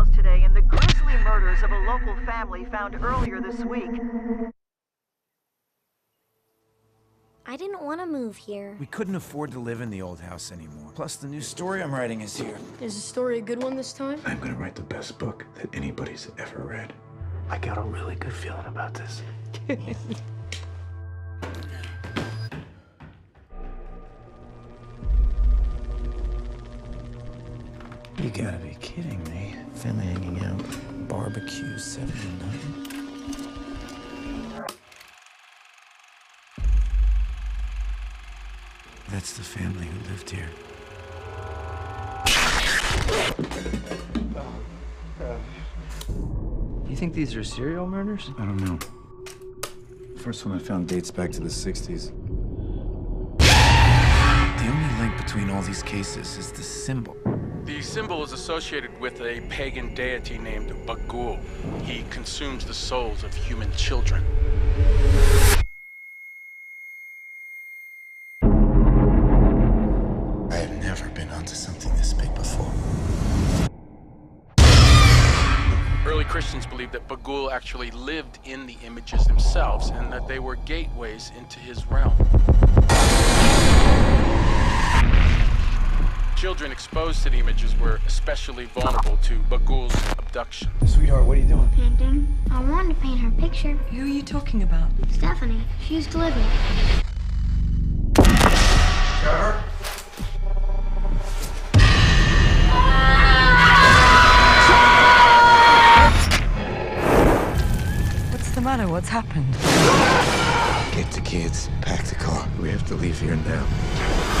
details today in the grisly murders of a local family found earlier this week. I didn't want to move here. We couldn't afford to live in the old house anymore. Plus, the new story I'm writing is here. Is the story a good one this time? I'm gonna write the best book that anybody's ever read. I got a really good feeling about this. You gotta be kidding me. Family hanging out. Barbecue 79. That's the family who lived here. You think these are serial murders? I don't know. The First one I found dates back to the 60s. The only link between all these cases is the symbol. The symbol is associated with a pagan deity named Bughuul. He consumes the souls of human children. I have never been onto something this big before. Early Christians believed that Bughuul actually lived in the images themselves and that they were gateways into his realm. Children exposed to the images were especially vulnerable to Bughuul's abduction. Sweetheart, what are you doing? Painting. I wanted to paint her picture. Who are you talking about? Stephanie. She used to live here. What's the matter? What's happened? Get the kids, pack the car. We have to leave here now.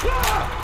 Ah!